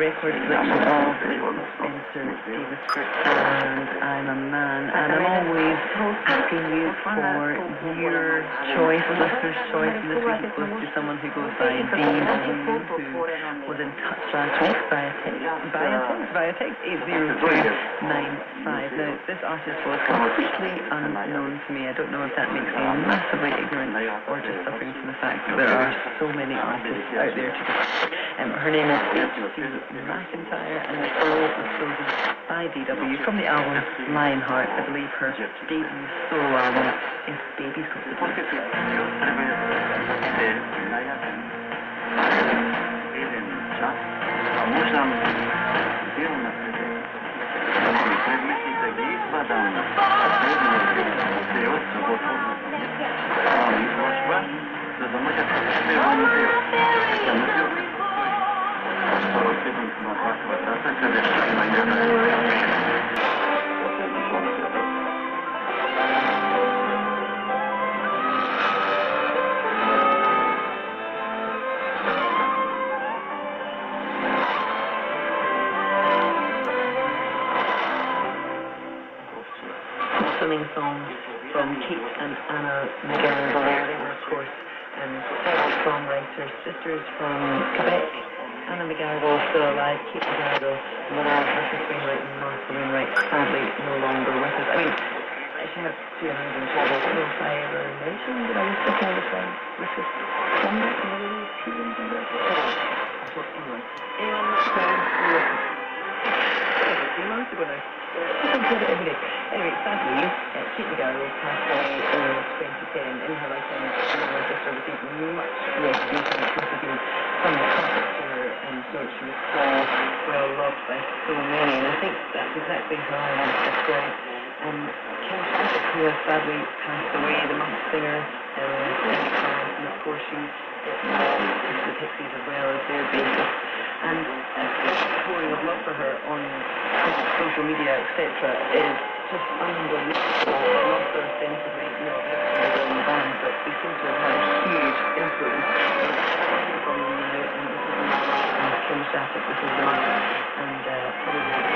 cover selection of Spencer Davis and I'm a Man, and I'm always asking you for your choice, listener's choice, and this week it goes to someone who goes by Dean, who was in touch last week via text, via text, via text, 80295. Now, this artist was completely unknown to me. I don't know if that makes me massively ignorant or just suffering from the fact that there are so many artists out there to discover. Um, her name is Steve McIntyre, and the solo was chosen by DW from the album Lionheart. I believe her debut solo album is Baby's Got opening song from Keith and Anna McGann, of course, and songwriters, sisters from Quebec. Anna McGarrigle still alive, McGarrigle, mother of Rufus Wainwright, Martha Wainwright, sadly no longer with us. I mean, she had two hundred I don't know if I ever mentioned that I was looking at this one, Richard Conduct, and months ago now. I it. Anyway, sadly, uh, Kate passed away in 2010 in her lifetime. And her sister received much recognition. Must have been so was so well loved by so many. And I think that's exactly how I want to describe um, Kim Francis, who has sadly passed away, the monk singer, uh, and of course she's uh, the Pixies as well as their bassist. And uh, pouring of love for her on social media, etc., is just unbelievable. I love her ostensibly, you know, in the band, but they seem to have had a huge influence staff that this is on and uh, probably